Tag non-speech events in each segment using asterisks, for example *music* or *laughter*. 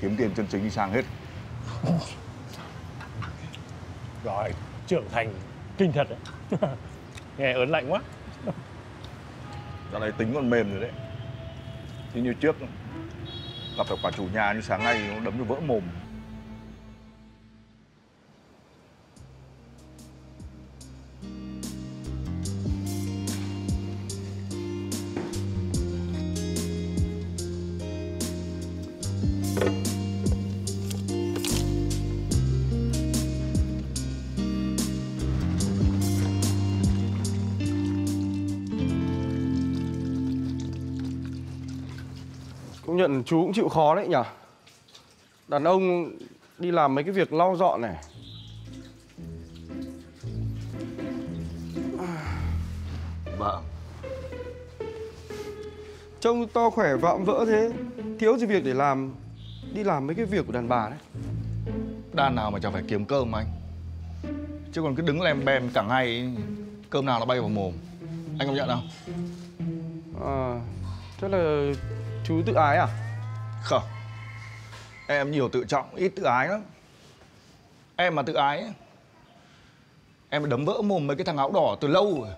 kiếm tiền chân chính đi sang hết *laughs* Rồi, trưởng thành kinh thật đấy. *laughs* Nghe ớn lạnh quá. Dạo này tính còn mềm rồi đấy Chứ như trước Gặp phải quả chủ nhà như sáng nay nó đấm cho vỡ mồm nhận chú cũng chịu khó đấy nhở Đàn ông đi làm mấy cái việc lau dọn này. Vâng. Trông to khỏe vạm vỡ thế Thiếu gì việc để làm Đi làm mấy cái việc của đàn bà đấy. Đàn nào mà chẳng phải kiếm cơm anh. Chứ còn cứ đứng lem bem cả ngày Cơm nào nó bay vào mồm. Anh công nhận không? à, Thế là chú tự ái à Không Em nhiều tự trọng, ít tự ái lắm Em mà tự ái ấy, Em đấm vỡ mồm mấy cái thằng áo đỏ từ lâu rồi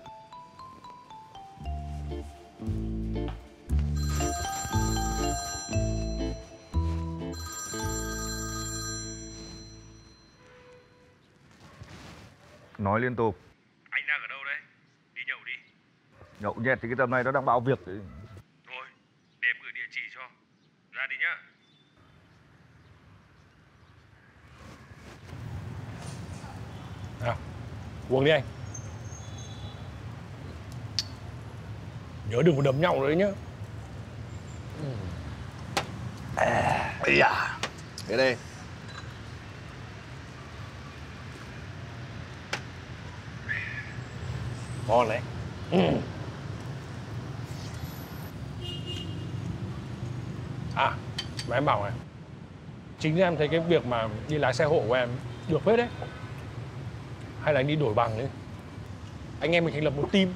Nói liên tục Anh đang ở đâu đấy? Đi nhậu đi. Nhậu nhẹt thì cái tầm này nó đang bạo việc đấy. Thôi, để em gửi địa chỉ cho. Ra đi nhá. À, uống đi anh. Nhớ đừng có đấm nhau nữa đấy nhá. Ây da Thế đây Ngon đấy. Ừ. À, mà em bảo này. Chính ra em thấy cái việc mà đi lái xe hộ của em được phết đấy. Hay là anh đi đổi bằng đi. Anh em mình thành lập một team.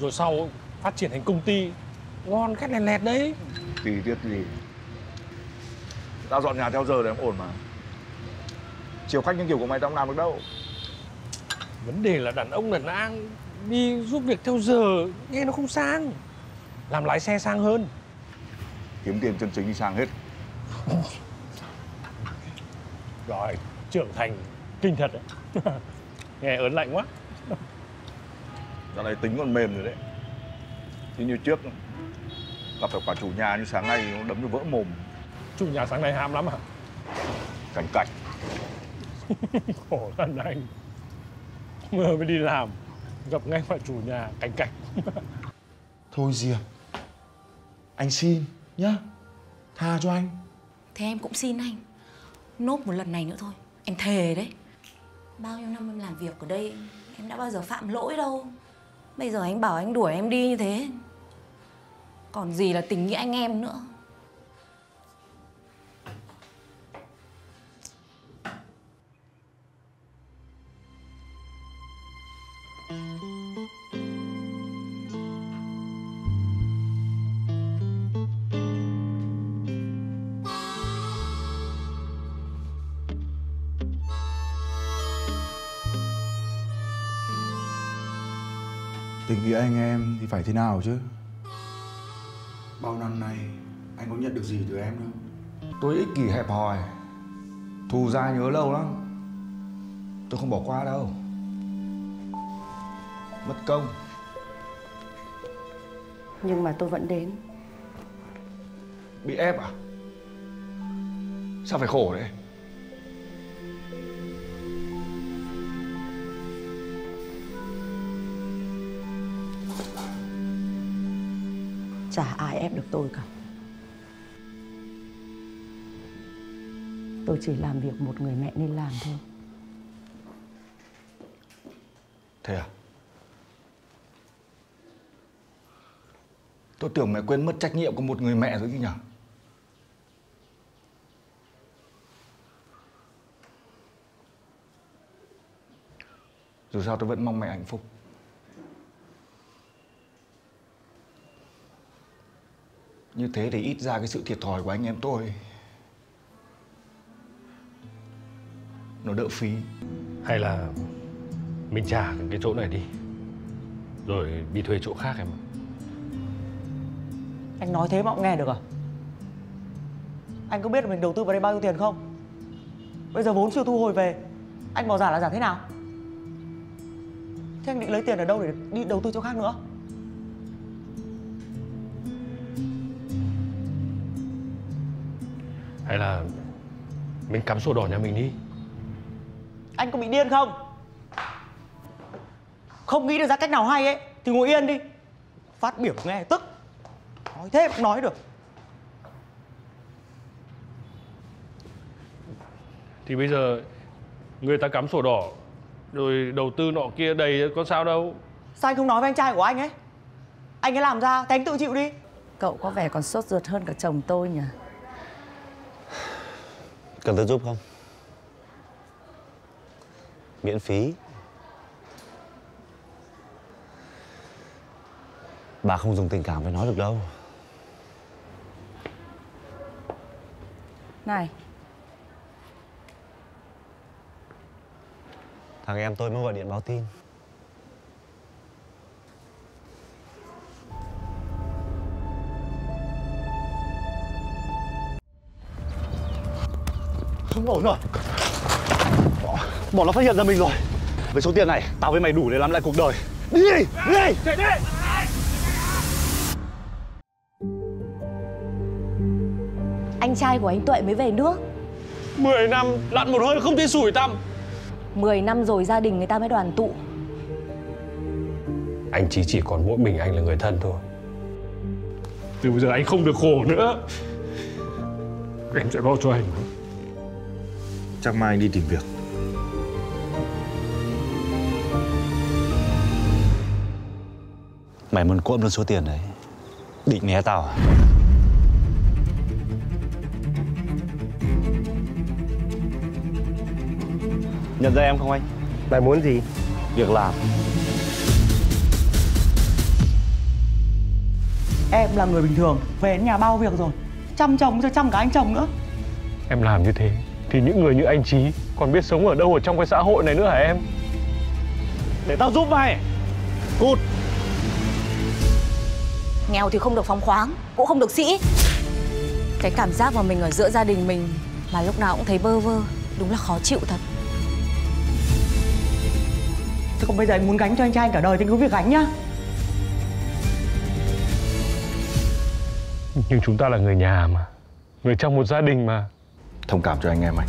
Rồi sau phát triển thành công ty. Ngon khét lẹt lẹt đấy. Tùy tiết gì Tao dọn nhà theo giờ để em ổn mà Chiều khách như kiểu của mày tao không làm được đâu Vấn đề là đàn ông đàn an đi giúp việc theo giờ nghe nó không sang. Làm lái xe sang hơn. Kiếm tiền chân chính đi sang hết *laughs* Rồi, trưởng thành kinh thật đấy. *laughs* nghe ớn lạnh quá. Dạo này tính còn mềm rồi đấy. Chứ như trước Gặp phải quả chủ nhà như sáng nay nó đấm cho vỡ mồm. Chủ nhà sáng nay ham lắm à? Cảnh cảnh. *laughs* Khổ thân anh. Vừa mới đi làm Gặp ngay phải chủ nhà cảnh cảnh. *laughs* Thôi Diệp Anh xin nhá. Tha cho anh. Thế em cũng xin anh. Nốt một lần này nữa thôi. Em thề đấy Bao nhiêu năm em làm việc ở đây, Em đã bao giờ phạm lỗi đâu. Bây giờ anh bảo anh đuổi em đi như thế. Còn gì là tình nghĩa anh em nữa. Tình nghĩa anh em thì phải thế nào chứ? Bao năm nay Anh có nhận được gì từ em đâu? Tôi ích kỷ hẹp hòi Thù ra nhớ lâu lắm. Tôi không bỏ qua đâu. Mất công. Nhưng mà tôi vẫn đến. Bị ép à? Sao phải khổ đấy Chả ai ép được tôi cả. Tôi chỉ làm việc một người mẹ nên làm thôi. Thế à? Tôi tưởng mẹ quên mất trách nhiệm của một người mẹ rồi chứ nhỉ? Dù sao tôi vẫn mong mẹ hạnh phúc. Như thế thì ít ra cái sự thiệt thòi của anh em tôi Nó đỡ phí. Hay là mình trả cái chỗ này đi Rồi đi thuê chỗ khác em Anh nói thế mà cũng nghe được à? Anh có biết là mình đầu tư vào đây bao nhiêu tiền không? Bây giờ vốn chưa thu hồi về Anh bỏ giả là giả thế nào? Thế anh định lấy tiền ở đâu để đi đầu tư chỗ khác nữa? Hay là mình cắm sổ đỏ nhà mình đi. Anh có bị điên không? Không nghĩ được ra cách nào hay ấy Thì ngồi yên đi. Phát biểu nghe tức. Nói thế cũng nói được. Thì bây giờ người ta cắm sổ đỏ Rồi đầu tư nọ kia đầy có sao đâu. Sao anh không nói với anh trai của anh ấy? Anh ấy làm ra thì anh tự chịu đi. Cậu có vẻ còn sốt ruột hơn cả chồng tôi nhỉ Cần tôi giúp không? Miễn phí. Bà không dùng tình cảm với nó được đâu. Này. Thằng em tôi mới gọi điện báo tin Không ổn rồi. Bọn nó phát hiện ra mình rồi. Với số tiền này Tao với mày đủ để làm lại cuộc đời. Đi đi Đi. Chạy đi. Anh trai của anh Tuệ mới về nước. 10 năm lặn một hơi không thấy sủi tăm. 10 năm rồi gia đình người ta mới đoàn tụ. Anh chỉ chỉ còn mỗi mình anh là người thân thôi. Từ bây giờ anh không được khổ nữa. Em sẽ lo cho anh Chắc mai anh đi tìm việc. Mày muốn cuộm luôn số tiền đấy. Định né tao à? Nhận ra em không anh? Mày muốn gì? Việc làm. Em là người bình thường Về đến nhà bao việc rồi. Chăm chồng rồi chăm cả anh chồng nữa. Em làm như thế Thì những người như anh Trí Còn biết sống ở đâu ở trong cái xã hội này nữa hả em? Để tao giúp mày. Cút. Nghèo thì không được phóng khoáng Cũng không được sĩ. Cái cảm giác mà mình ở giữa gia đình mình Mà lúc nào cũng thấy bơ vơ Đúng là khó chịu thật. Thế còn bây giờ anh muốn gánh cho anh trai anh cả đời Thì anh cứ việc gánh nhá. Nhưng chúng ta là người nhà mà. Người trong một gia đình mà Thông cảm cho anh em anh.